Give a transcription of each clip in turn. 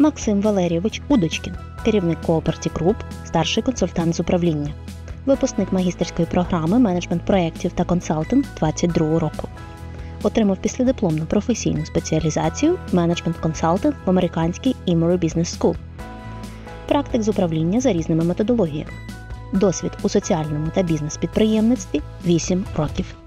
Максим Валерійович Удочкін, керівник Кооперті Груп, старший консультант з управління, випускник магістерської програми менеджмент проєктів та консалтинг 22 року. Отримав післядипломну професійну спеціалізацію менеджмент консалтинг в американській Emory Business School. Практик з управління за різними методологіями. Досвід у соціальному та бізнес-підприємництві 8 років.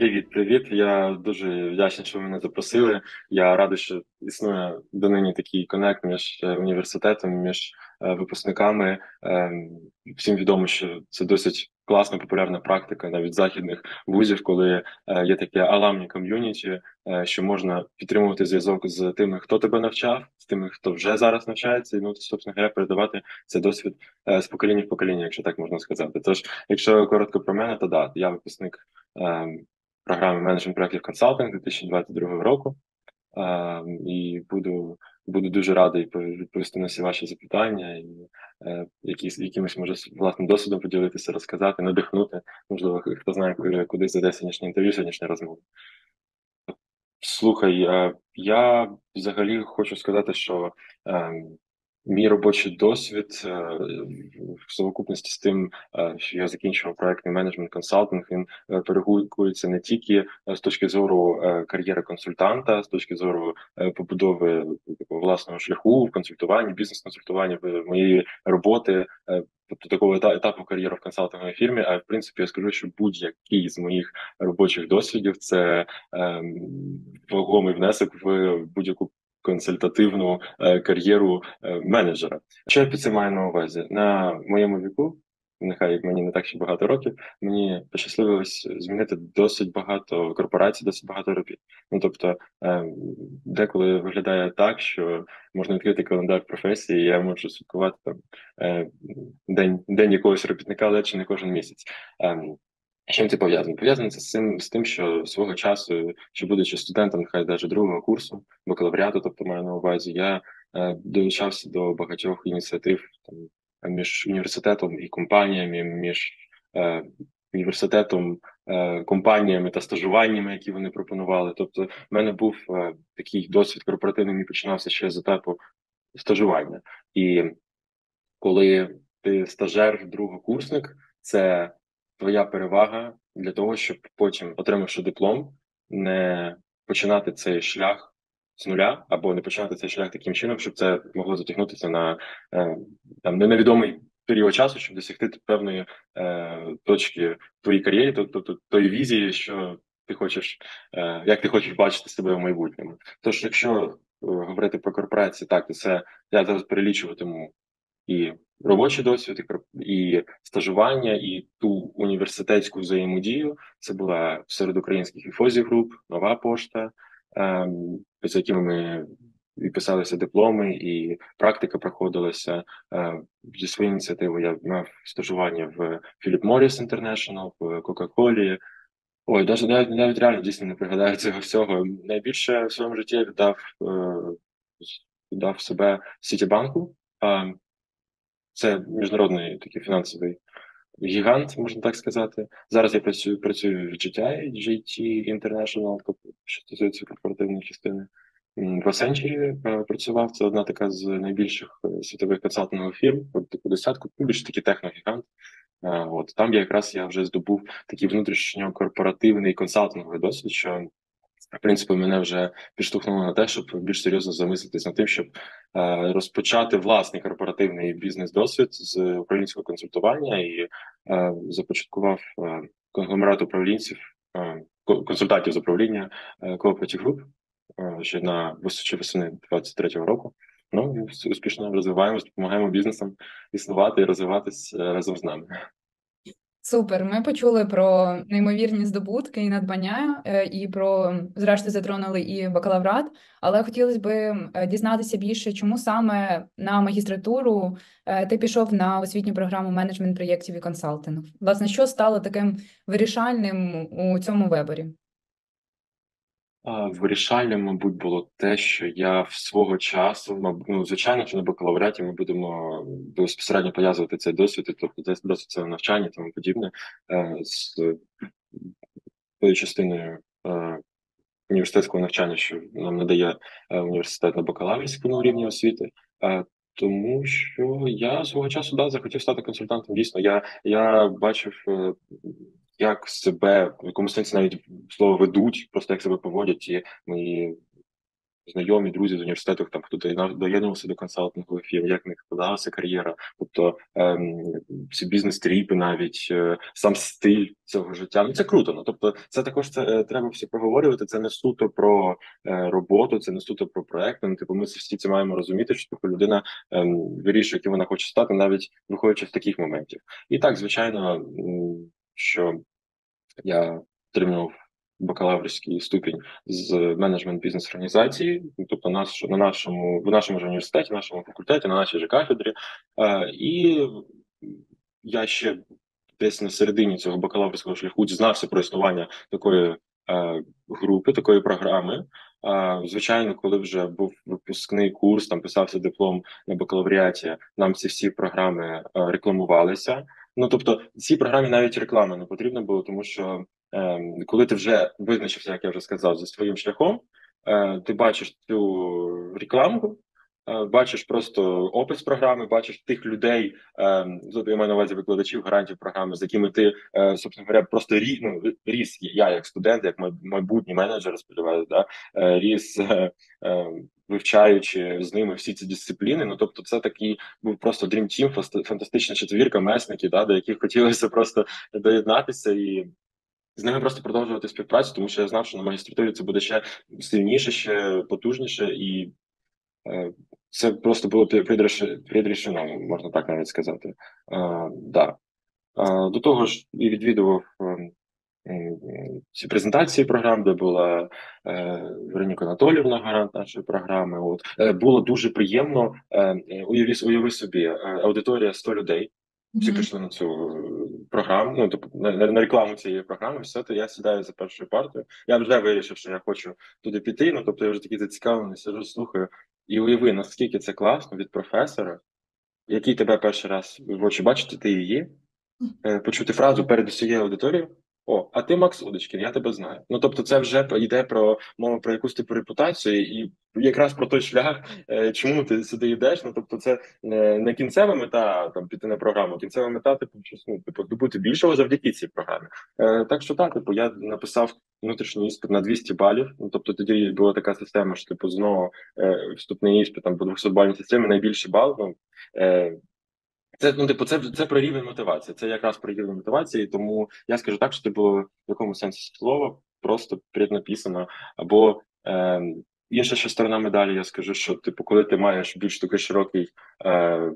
Привіт, привіт. Я дуже вдячний, що ви мене запросили. Я радий, що існує донині такий конект між е, університетом, між е, випускниками. Ем, всім відомо, що це досить класна популярна практика навіть західних вузів, коли е, є таке аламні ком'юніті, що можна підтримувати зв'язок з тими, хто тебе навчав, з тими, хто вже зараз навчається, і ну собственно говоря, передавати цей досвід з покоління в покоління, якщо так можна сказати. Тож, якщо коротко про мене, то да, я випускник. Програми менеджмент проєктів консалтинг 2022 року. І буду буду дуже радий відповісти на всі ваші запитання і е, якісь якимось може власним досвідом поділитися, розказати, надихнути. Можливо, хто знає, куди зайде сьогоднішнє інтерв'ю, сьогоднішня розмова. Слухай, е, я взагалі хочу сказати, що ем, Мій робочий досвід е, в совокупності з тим, е, що я закінчував проектний менеджмент консалтинг, він е, перегукується не тільки з точки зору кар'єри консультанта, з точки зору побудови власного шляху в консультуванні, бізнес-консультуванні моєї роботи, тобто такого етапу кар'єри в консалтинговій фірмі. А в принципі, я скажу, що будь-який з моїх робочих досвідів це ем, вагомий внесок в будь-яку консультативну е, кар'єру е, менеджера. Що я під цим маю на увазі на моєму віку? Нехай мені не так ще багато років. Мені пощасливилось змінити досить багато корпорацій, досить багато робіт. Ну тобто, е, деколи виглядає так, що можна відкрити календар професії. і Я можу святкувати там день день якогось робітника, але чи не кожен місяць. Чим це пов'язано? Пов'язано це з цим з тим, що свого часу, що будучи студентом, нехай навіть другого курсу бакалавріату, тобто маю на увазі, я е, долучався до багатьох ініціатив там між університетом і компаніями, між е, університетом, е, компаніями та стажуваннями, які вони пропонували. Тобто, в мене був е, такий досвід корпоративний, який починався ще з етапу стажування. І коли ти стажер, другокурсник, це твоя перевага для того, щоб потім, отримавши диплом, не починати цей шлях з нуля, або не починати цей шлях таким чином, щоб це могло затягнутися на е, там невідомий період часу, щоб досягти певної е, точки в твоїй кар'єрі, тобто тої візії, що ти хочеш, е, як ти хочеш бачити себе в майбутньому. Тож, якщо е, говорити про корпорації, так то це я зараз перелічуватиму і робочий досвід, і стажування, і ту університетську взаємодію. Це була серед українських іфозі груп, нова пошта, ем, з якими ми і писалися дипломи, і практика проходилася е, зі своєї ініціативи. Я мав стажування в Philip Morris International, в Coca-Cola. Ой, навіть, навіть навіть реально дійсно не пригадаю цього всього. Найбільше в своєму житті я віддав е, віддав себе Сітібанку. Ем, це міжнародний такий фінансовий гігант, можна так сказати. Зараз я працюю працюю в GTI, GT International, тобто що стосується корпоративної частини. В е, працював. Це одна така з найбільших е, світових консалтингових фірм, таку десятку, ну, більше такий техногігант. Е, от там я якраз я вже здобув такий внутрішньокорпоративний консалтинговий досвід, що в принципі, мене вже підштовхнуло на те, щоб більш серйозно замислитись над тим, щоб е, розпочати власний корпоративний бізнес-досвід з українського консультування і започаткував е, конгломерат управлінців, е, консультантів з управління е, Cooperative Group е, ще на височі весени 23-го року. Ну і успішно розвиваємось, допомагаємо бізнесам існувати і розвиватись е, разом з нами. Супер. Ми почули про неймовірні здобутки і надбання, е, і про зрештою затронули і бакалаврат. Але хотілося б е, дізнатися більше, чому саме на магістратуру е, ти пішов на освітню програму менеджмент проєктів і консалтинг. Власне, що стало таким вирішальним у цьому виборі? Вирішальним, мабуть, було те, що я в свого часу, ну, звичайно, що на бакалавріаті ми будемо безпосередньо пов'язувати цей досвід, тобто досвід це навчання і тому подібне, е, з тою частиною е, університетського навчання, що нам надає університет на бакалаврському рівні освіти. Тому що я свого часу да захотів стати консультантом. Дійсно, я я бачив, як себе в якомусь сенсі навіть слово ведуть, просто як себе поводять і мої знайомі, друзі з університету, там хто доєднувався до консалтингових фірм, як в них складалася кар'єра, тобто ем, ці бізнес-тріпи, навіть е, сам стиль цього життя. Ну це круто. Ну тобто, це також це е, треба всі проговорювати. Це не суто про е, роботу, це не суто про проект. Ну, типу, ми всі це маємо розуміти, що типу, людина ем, вирішує, яким вона хоче стати, навіть виходячи з таких моментів. І так, звичайно, що я отримав бакалаврський ступінь з менеджмент бізнес організації, тобто наш на нашому в нашому ж університеті, нашому факультеті, на нашій же кафедрі. І я ще десь на середині цього бакалаврського шляху дізнався про існування такої групи, такої програми. Звичайно, коли вже був випускний курс, там писався диплом на бакалавріаті, нам ці всі програми рекламувалися. Ну тобто, цій програмі навіть реклами не потрібно було, тому що Ем, коли ти вже визначився, як я вже сказав, зі своїм шляхом, е, ти бачиш цю рекламу, е, бачиш просто опис програми, бачиш тих людей, ем, я маю на увазі викладачів, гарантів програми, з якими ти е, собственно говоря, просто рі, ну, ріс. Я як студент, як майбутній менеджер, сподіваюся, да, ріс. Вивчаючи з ними всі ці дисципліни, ну тобто, це такий був просто Dream Team, фантастична четвірка, месники, да, до яких хотілося просто доєднатися і з ними просто продовжувати співпрацю, тому що я знав, що на магістратурі це буде ще сильніше, ще потужніше, і е, це просто було підрішено, можна так навіть сказати. Е, да. е, до того ж, і відвідував е, ці презентації програм, де була е, Вероніка Анатолівна, гарант нашої програми. От е, було дуже приємно. Е, уяви, уяви собі, е, аудиторія 100 людей. Всі прийшли на цю програму, ну тобто на, на рекламу цієї програми, все то я сідаю за першою партою. Я вже вирішив, що я хочу туди піти. Ну тобто я вже такий зацікавлений, сижу, слухаю. І уяви, наскільки це класно від професора, який тебе перший раз в очі бачити, ти її, е, почути фразу перед усією аудиторією. О, а ти Макс Удочкін, я тебе знаю. Ну тобто, це вже йде про мову про якусь типу репутацію, і якраз про той шлях, е, чому ти сюди йдеш. Ну тобто, це не кінцева мета там піти на програму, кінцева мета, типу, ну, типу, добути більшого завдяки цій програмі. Е, Так що так, типу, я написав внутрішній іспит на 200 балів. Ну тобто, тоді була така система, що типу знову е, вступний іспит там по 200 бальній системі найбільший бал. Ну, е, це ну, типу, це це про рівень мотивації. Це якраз про рівень мотивації. Тому я скажу так, що типу, в якому сенсі слова просто преднаписано. Або е, інша ще сторона медалі, я скажу, що типу, коли ти маєш більш такий широкий е,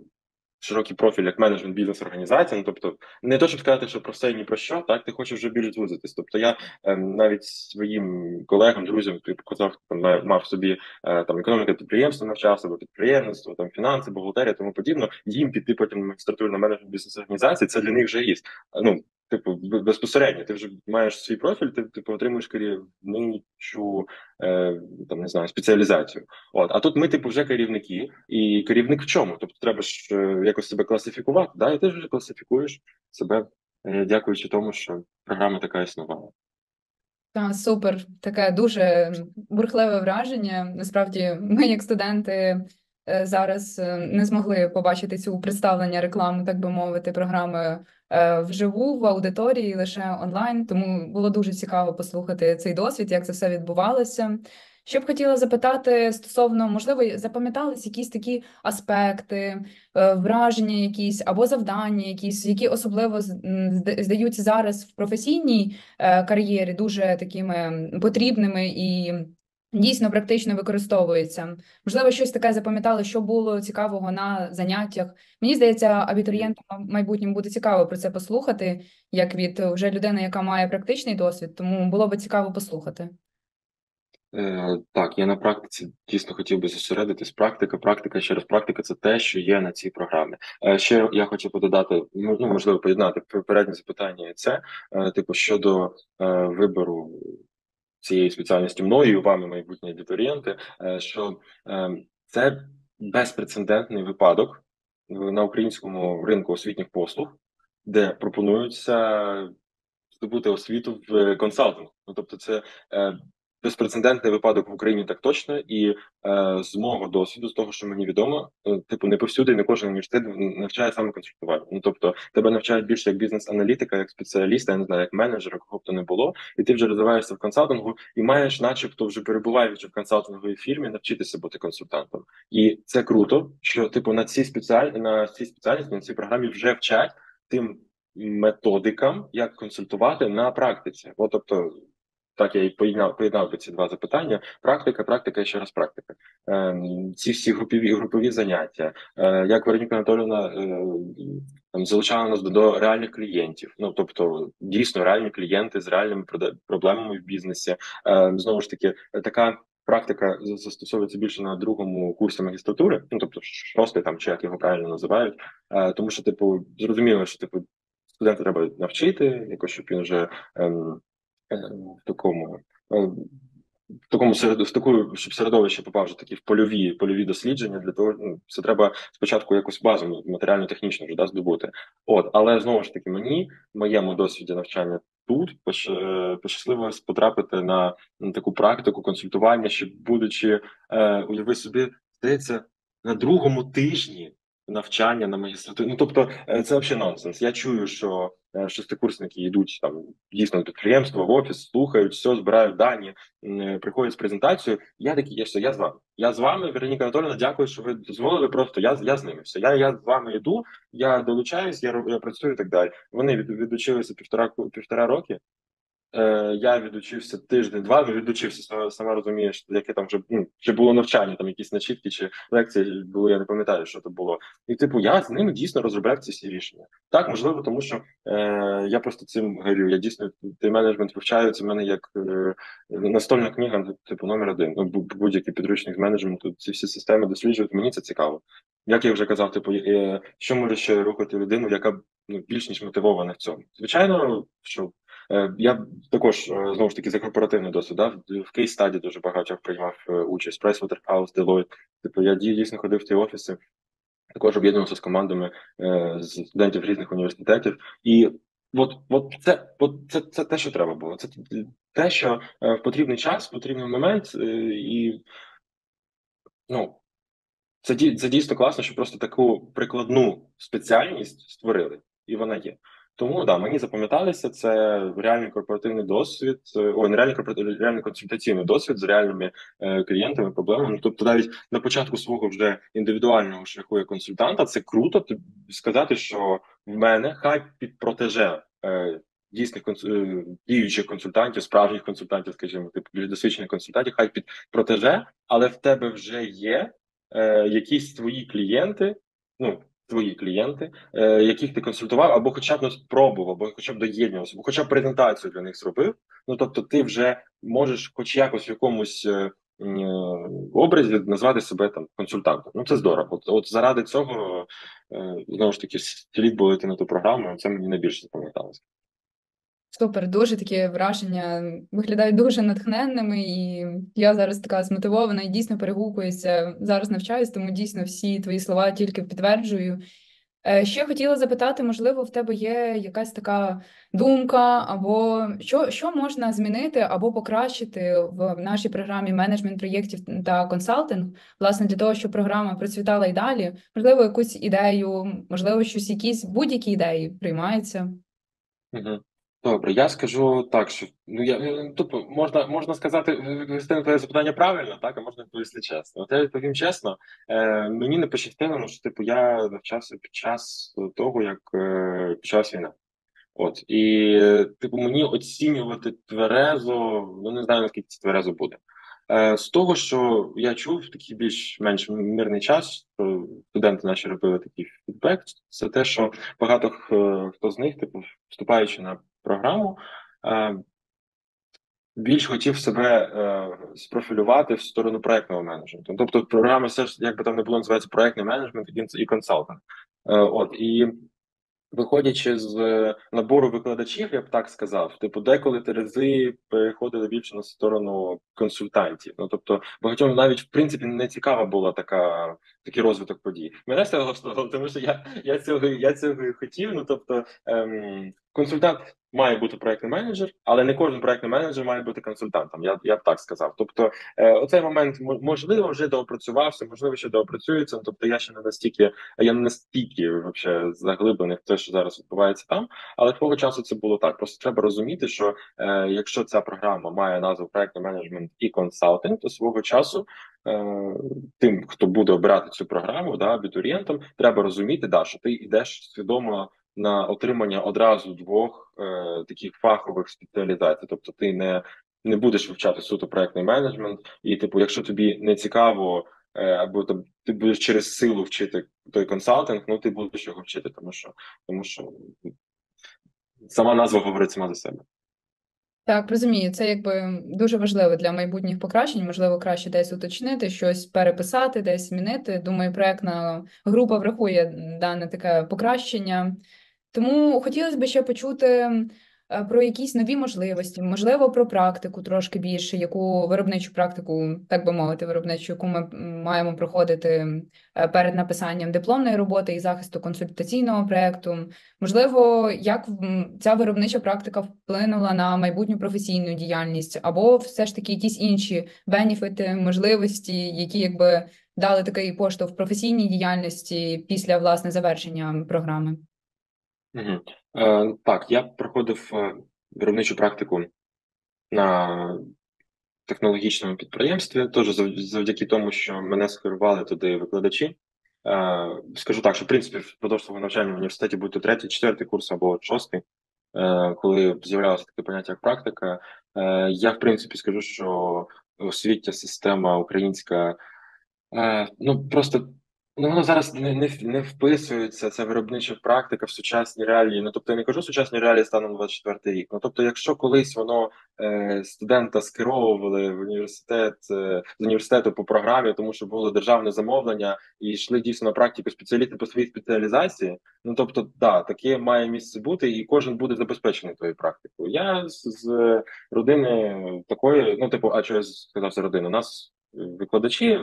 широкий профіль як менеджмент бізнес організації. Ну тобто, не то, щоб сказати, що про все і ні про що, так ти хочеш вже більш звузитись. Тобто, я е, навіть своїм колегам, друзям, показав, там мав собі е, там економіка підприємства, навчався або підприємництво, там фінанси, бухгалтерія, тому подібно. Їм піти потім на на менеджмент бізнес організації. Це для них вже є. Ну Типу, безпосередньо, ти вже маєш свій профіль, ти типу отримуєш керівничу е, там не знаю спеціалізацію. От а тут ми, типу, вже керівники, і керівник в чому? Тобто, треба ж е, якось себе класифікувати. Да, і ти вже класифікуєш себе, е, дякуючи тому, що програма така існувала. Так, супер, таке дуже бурхливе враження. Насправді, ми, як студенти, е, зараз е, не змогли побачити цю представлення реклами, так би мовити, програми вживу в аудиторії лише онлайн. Тому було дуже цікаво послухати цей досвід, як це все відбувалося. Що б хотіла запитати стосовно, можливо, запам'ятались якісь такі аспекти, е, враження, якісь або завдання, якісь, які особливо здаються зараз в професійній е, кар'єрі, дуже такими потрібними і дійсно практично використовується. Можливо, щось таке запам'ятали, що було цікавого на заняттях. Мені здається, абітурієнтам в майбутньому буде цікаво про це послухати, як від вже людини, яка має практичний досвід, тому було би цікаво послухати. Е, Так, я на практиці дійсно хотів би зосередитись. Практика, практика, ще раз практика це те, що є на цій програмі. Е, Ще я хочу пододати, ну можливо, поєднати попереднє запитання. Це е, типу щодо е, вибору цієї спеціальності мною вами, майбутні абітурієнти, е, що е, це безпрецедентний випадок на українському ринку освітніх послуг, де пропонується здобути освіту в консалтинг. Ну тобто, це е, безпрецедентний випадок в Україні так точно, і е, з мого досвіду, з того, що мені відомо, е, типу не повсюди, не кожен університет навчає саме консультування. Ну тобто тебе навчають більше як бізнес-аналітика, як спеціаліста, я не знаю, як менеджера, кого б то не було, і ти вже розвиваєшся в консалтингу і маєш, начебто, вже перебуваючи в консалтинговій фірмі, навчитися бути консультантом. І це круто, що типу на цій спеціальні на цій спеціальності на цій програмі вже вчать тим методикам, як консультувати на практиці. От, тобто, так я і поєднав поєднав би ці два запитання: практика, практика і ще раз практика. Е, ці всі групові групові заняття, е, як Вероніка Анатолійовна е, там залучала нас до, до реальних клієнтів. Ну тобто, дійсно реальні клієнти з реальними проблемами в бізнесі. Е, знову ж таки, така. Практика застосовується більше на другому курсі магістратури, ну тобто шостий там чи як його правильно називають, е, тому що, типу, зрозуміло, що типу студента треба навчити, якось щоб він вже ем, ем, в такому ем, в такому серед в таку, щоб середовище попав вже такі в польові польові дослідження. Для того ну, це треба спочатку якусь базу матеріально технічно вже да, здобути. От, але знову ж таки, мені в моєму досвіді навчання тут е, пощасливилось потрапити на, на таку практику консультування, що будучи е, уяви собі, здається, на другому тижні навчання на магістратурі. Ну тобто, е, це взагалі нонсенс. Я чую, що е, шестикурсники йдуть там дійсно на підприємство в офіс, слухають, все збирають дані, е, приходять з презентацією. Я такий, я все, я з вами. Я з вами, Вероніка Анатольовна, дякую, що ви дозволили. Просто я я з ними все. Я я з вами йду, я долучаюсь, я я працюю і так далі. Вони від, відучилися півтора півтора роки. Е, Я відучився тиждень-два, ну відучився, сама розумієш, яке там вже ну, чи було навчання, там якісь начітки чи лекції були, я не пам'ятаю, що це було. І типу, я з ними дійсно розробляв ці всі рішення. Так, можливо, тому що е, я просто цим горю. Я дійсно той менеджмент вивчаю, це в мене як е, настольна книга, типу, номер один. Ну, будь-який підручник з менеджменту, ці всі системи досліджують, мені це цикаво. Як я вже казав, типу, е, що може ще рухати людину, яка ну, більш ніж мотивована в цьому? Звичайно, що я також е, знову ж таки за корпоративний досвід да? в кейс стаді дуже багато приймав е, участь Pricewaterhouse, Deloitte. Типу я дійсно ходив в ті офіси, також об'єднувався з командами з студентів різних університетів. І от, от це от це, це те, що треба було. Це те, що в потрібний час, в потрібний момент, і ну. Це це дійсно класно, що просто таку прикладну спеціальність створили, і вона є. Тому да, мені запам'яталися це реальний корпоративний досвід, е, ой, не реальний корпоративний, реальний консультаційний досвід з реальними е, клієнтами, проблемами. Тобто, навіть на початку свого вже індивідуального шляху як консультанта, це круто сказати, що в мене хай під протеже е, дійсних е, діючих консультантів, справжніх консультантів, скажімо, типу більш досвідчених консультантів, хай під протеже, але в тебе вже є е, якісь твої клієнти. Ну твої клієнти, е, яких ти консультував, або хоча б ну, спробував, або хоча б доєднувався, або хоча б презентацію для них зробив. Ну тобто, ти вже можеш, хоч якось в якомусь е, е образі, назвати себе там консультантом. Ну це здорово. От, от заради цього знову ж таки слід було йти на ту програму. Це мені найбільше запам'яталося. Супер, дуже такі враження виглядають дуже натхненними, і я зараз така змотивована і дійсно перегукуюся. Зараз навчаюсь, тому дійсно всі твої слова тільки підтверджую. Е, ще хотіла запитати, можливо, в тебе є якась така думка, або що що можна змінити або покращити в нашій програмі менеджмент проєктів та консалтинг, власне, для того, щоб програма процвітала і далі, можливо, якусь ідею, можливо, щось якісь будь-які ідеї приймаються. Угу. Добре, я скажу так, що ну я тобто можна можна сказати, відповісти на твоє запитання правильно, так а можна відповісти чесно. От я відповім чесно, е, мені не пощастило, ну, що типу я навчався під час того, як е, почалась війна. От і типу мені оцінювати тверезо, ну не знаю наскільки це тверезо буде. Е, З того, що я чув такий більш-менш мирний час, що студенти наші робили такий фідбек, це те, що багато хто з них, типу, вступаючи на програму, е, більш хотів себе е, спрофілювати в сторону проектного менеджменту. Тобто, програма все ж як би там не було називається проектний менеджмент і консалтинг. Е, от і Виходячи з набору викладачів, я б так сказав, типу, деколи терези переходили більше на сторону консультантів. Ну тобто, багатьом навіть в принципі не цікава була така такий розвиток подій. Мене це влаштовувало, тому що я я цього я цього хотів. Ну тобто, ем, консультант має бути проектний менеджер, але не кожен проектний менеджер має бути консультантом. Я я б так сказав. Тобто, е, оцей момент можливо вже доопрацювався, можливо, ще доопрацюється. Тобто, я ще не настільки, я не настільки вообще заглиблений в те, що зараз відбувається там. Але того часу це було так. Просто треба розуміти, що е, якщо ця програма має назву проектний менеджмент і консалтинг, то свого часу. Е, тим, хто буде обирати цю програму, да, абітурієнтам, треба розуміти, да, що ти йдеш свідомо на отримання одразу двох е, таких фахових спеціалізацій. Тобто, ти не не будеш вивчати суто проектний менеджмент, і типу, якщо тобі не цікаво, е, або там ти будеш через силу вчити той консалтинг, ну ти будеш його вчити, тому що тому що сама назва говорить сама за себе. Так, розумію, це якби дуже важливо для майбутніх покращень. Можливо, краще десь уточнити, щось переписати, десь змінити. Думаю, проектна група врахує дане таке покращення. Тому хотілося б ще почути е, про якісь нові можливості, можливо, про практику трошки більше, яку виробничу практику, так би мовити, виробничу, яку ми маємо проходити е, перед написанням дипломної роботи і захисту консультаційного проєкту. Можливо, як ця виробнича практика вплинула на майбутню професійну діяльність, або все ж таки якісь інші бенефіти, можливості, які якби дали такий поштовх професійній діяльності після власне завершення програми. Угу. Е, Так, я проходив е, виробничу практику на технологічному підприємстві, теж завдяки тому, що мене скерували туди викладачі. Е, Скажу так, що в принципі впродовж свого навчання в університеті буде третій, четвертий курс або шостий, е, коли з'являлося таке поняття як практика. Е, Я в принципі скажу, що освітня система українська ну просто Ну, воно зараз не не, не вписується, ця виробнича практика в сучасні реалії. Ну тобто я не кажу сучасні реалії станом на 24 рік. Ну тобто, якщо колись воно е, студента скеровували в університет е, з університету по програмі, тому що було державне замовлення і йшли дійсно на практику спеціалісти по своїй спеціалізації. Ну тобто, да, таке має місце бути, і кожен буде забезпечений тою практикою. Я з, з родини такої, ну типу, а що я сказав за родину? У нас викладачі е,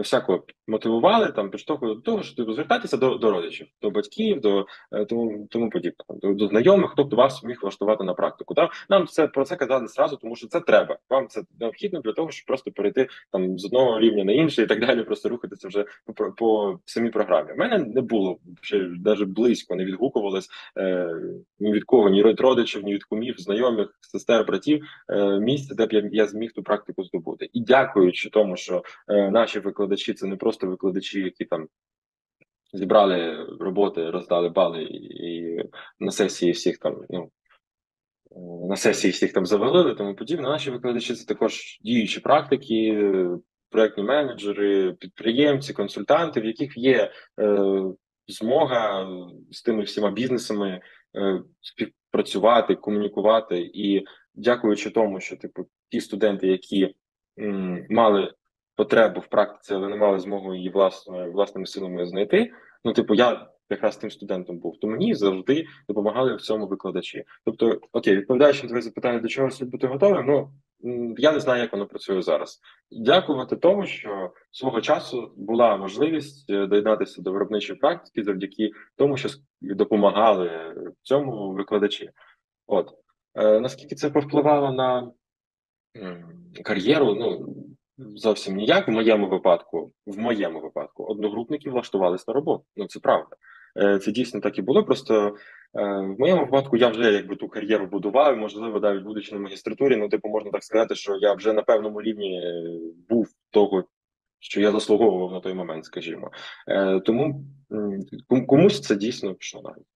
всяко мотивували там підштовхували до того, що типу, звертатися до до родичів, до батьків, до е, тому тому подібне, до, до знайомих, хто б вас міг влаштувати на практику. Там нам це про це казали зразу, тому що це треба. Вам це необхідно для того, щоб просто перейти там з одного рівня на інший і так далі, просто рухатися вже по по самій програмі. У мене не було ще навіть близько, не відгукувалось е, ні від кого, ні від родичів, ні від кумів, знайомих, сестер, братів е, місця, де б я, я зміг ту практику здобути. І дякуючи тому, що е, наші викладачі це не просто викладачі, які там зібрали роботи, роздали бали і на сесії всіх там, ну на сесії всіх там завалили, тому подібне. Наші викладачі це також діючі практики, проектні менеджери, підприємці, консультанти, в яких є е, змога з тими всіма бізнесами е, співпрацювати, комунікувати. І дякуючи тому, що типу ті студенти, які м, мали потребу в практиці, але не мали змогу її власною власними силами знайти. Ну, типу, я якраз тим студентом був, то мені завжди допомагали в цьому викладачі. Тобто, окей, відповідаючи на твоє запитання, до чого слід бути готовим, ну я не знаю, як воно працює зараз. Дякувати тому, що свого часу була можливість е, доєднатися до виробничої практики завдяки тому, що допомагали в цьому викладачі. От е, наскільки це повпливало на кар'єру? Ну Зовсім ніяк в моєму випадку, в моєму випадку, одногрупники влаштувалися на роботу. Ну це правда. Е, це дійсно так і було. Просто е, в моєму випадку я вже якби ту кар'єру будував. Можливо, навіть будучи на магістратурі, ну типу можна так сказати, що я вже на певному рівні е, був того, що я заслуговував на той момент, скажімо. Тому комусь це дійсно пішло навіть.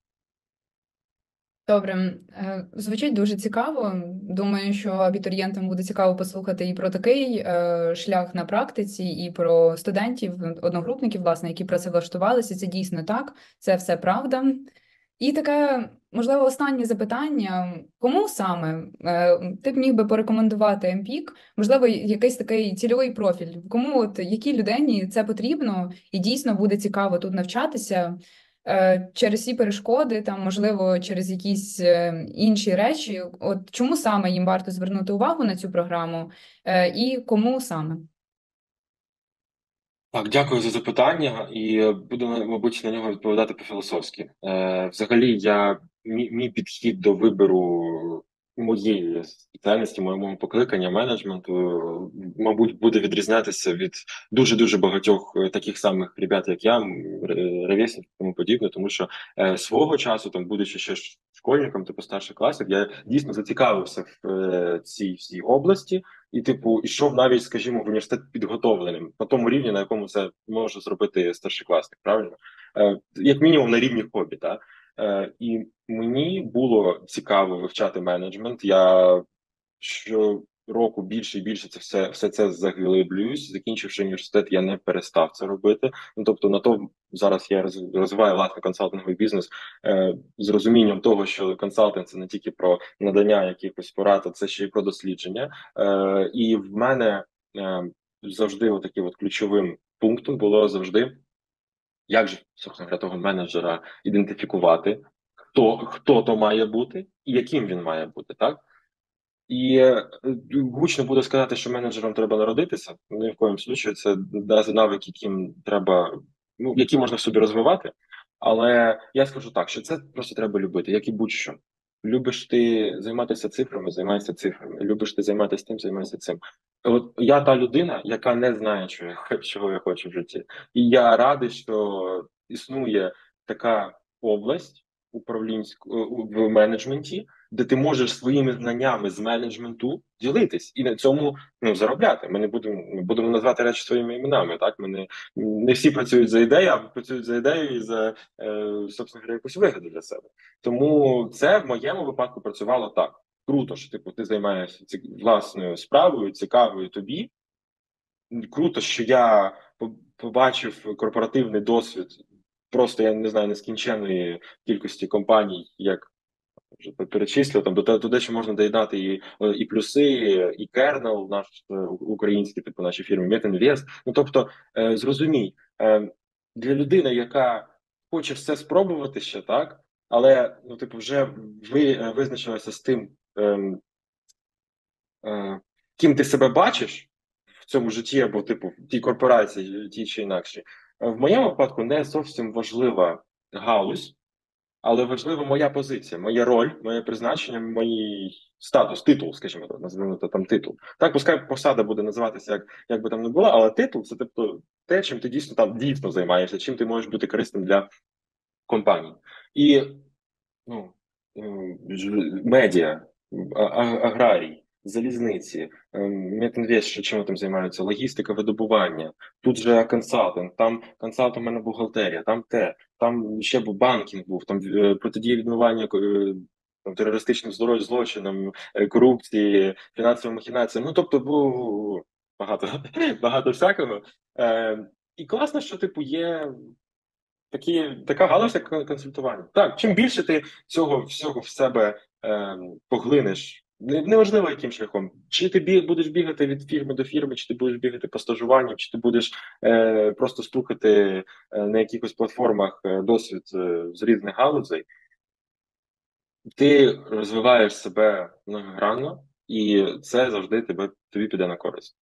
Добре, е, звучить дуже цікаво. Думаю, що абітурієнтам буде цікаво послухати і про такий е, шлях на практиці, і про студентів, одногрупників, власне, які працевлаштувалися. Це дійсно так, це все правда. І таке, можливо, останнє запитання: кому саме е, ти б міг би порекомендувати МПІК? Можливо, якийсь такий цільовий профіль, кому от якій людині це потрібно, і дійсно буде цікаво тут навчатися. Е, через ці перешкоди, там можливо через якісь е, інші речі. От чому саме їм варто звернути увагу на цю програму е, і кому саме? Так, дякую за запитання, і буду, мабуть, на нього відповідати по-філософськи. Взагалі, я мій підхід до вибору моєї спеціальності, моєму покликання менеджменту, мабуть, буде відрізнятися від дуже дуже багатьох е, таких самих ребят, як я, ревесів і тому подібне, тому що е, свого часу, там, будучи ще школьником, типу старших класів, я дійсно зацікавився в е, цій всій області, і, типу, ішов навіть, скажімо, в університет підготовленим на тому рівні, на якому це може зробити старшокласник, правильно? Е, як мінімум на рівні хобі, так? Е, і мені було цікаво вивчати менеджмент. Я щороку більше і більше це все все це заглиблююсь. Закінчивши університет, я не перестав це робити. Ну тобто, на то зараз я розвиваю власний консалтинговий бізнес е, з розумінням того, що консалтинг це не тільки про надання якихось порад, а це ще й про дослідження. Е, І в мене е, завжди отаким от ключовим пунктом було завжди як же собственно для того менеджера ідентифікувати, хто хто то має бути і яким він має бути, так? І е, гучно буде сказати, що менеджером треба народитися. Ні в коєму случаю це навик, яким треба, ну які можна в собі розвивати. Але я скажу так, що це просто треба любити, як і будь-що. Любиш ти займатися цифрами, займайся цифрами. Любиш ти займатися тим, займайся цим. От я та людина, яка не знає, чого я, чого я хочу в житті, і я радий, що існує така область управлінську в менеджменті, де ти можеш своїми знаннями з менеджменту ділитись і на цьому ну заробляти. Ми не будемо ми будемо назвати речі своїми іменами. Так ми не, не всі працюють за ідею, а працюють за ідею і за е, собственно якусь вигоду для себе. Тому це в моєму випадку працювало так. Круто, що типу ти займаєшся ці, власною справою, цікавою тобі. Круто, що я побачив корпоративний досвід. Просто я не знаю нескінченної кількості компаній, як перечислив, там до туди ще можна доєднати і і плюси, і кернел, наш е, український, типу наші фірми, Метінвест. Ну тобто, е, зрозумій, е, для людини, яка хоче все спробувати ще так, але ну, типу, вже ви визначилася з тим, ем, ким ти себе бачиш в цьому житті, або типу в тій корпорації, тій чи інакшій. В моєму випадку не зовсім важлива галузь. Але важлива моя позиція, моя роль, моє призначення, мій статус, титул, скажімо так, називаємо там титул. Так, пускай посада буде називатися, як як би там не була, але титул це тобто те, чим ти дійсно там дійсно займаєшся, чим ти можеш бути корисним для компанії. І ну, медіа, аграрій, залізниці, Метінвест, що чим там займаються, логістика видобування, тут же консалтинг, там консалтинг у мене бухгалтерія, там те, там ще був банкінг був, там е, протидія відмивання е, там, терористичним злочинам, е, корупції, фінансовим махінаціям. Ну тобто, було багато багато всякого. Е, І класно, що типу є такі, така галузь, як консультування. Так, чим більше ти цього всього в себе е, поглинеш. Неважливо, яким шляхом. Чи ти біг, будеш бігати від фірми до фірми, чи ти будеш бігати по стажуванню, чи ти будеш е, просто слухати е, на якихось платформах е, досвід е, з різних галузей, ти розвиваєш себе многогранно, і це завжди тебе тобі піде на користь.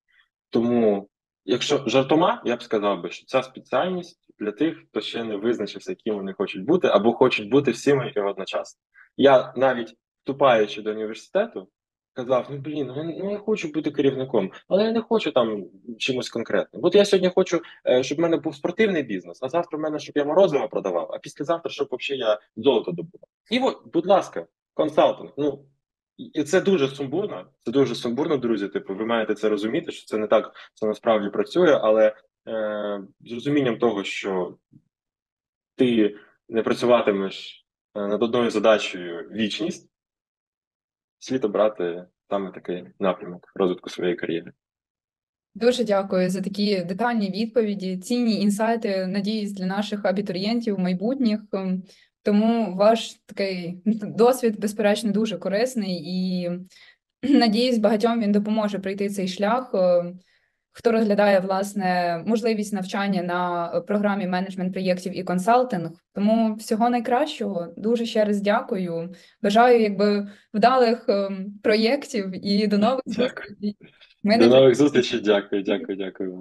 Тому, якщо жартома, я б сказав би, що ця спеціальність для тих, хто ще не визначився, яким вони хочуть бути, або хочуть бути всіми і одночасно. Я навіть вступаючи до університету, казав: ну блін, ну, ну я хочу бути керівником, але я не хочу там чимось конкретним. От я сьогодні хочу, е, щоб в мене був спортивний бізнес, а завтра в мене, щоб я морозиво продавав, а післязавтра, щоб взагалі я золото добував. І от, будь ласка, консалтинг. Ну і це дуже сумбурно. Це дуже сумбурно, друзі. Типу, ви маєте це розуміти, що це не так це насправді працює, але е, з розумінням того, що ти не працюватимеш е, над одною задачею вічність слід обрати саме такий напрямок розвитку своєї кар'єри. Дуже дякую за такі детальні відповіді, цінні інсайти. Надіюсь, для наших абітурієнтів майбутніх. Ем, тому ваш такий досвід, безперечно, дуже корисний і надіюсь, багатьом він допоможе пройти цей шлях. Хто розглядає власне можливість навчання на програмі менеджмент проєктів і консалтинг. Тому всього найкращого. Дуже ще раз дякую. Бажаю якби вдалих ем, проєктів і до нових зустрічей. До нових зустрічей. Дякую, дякую, дякую.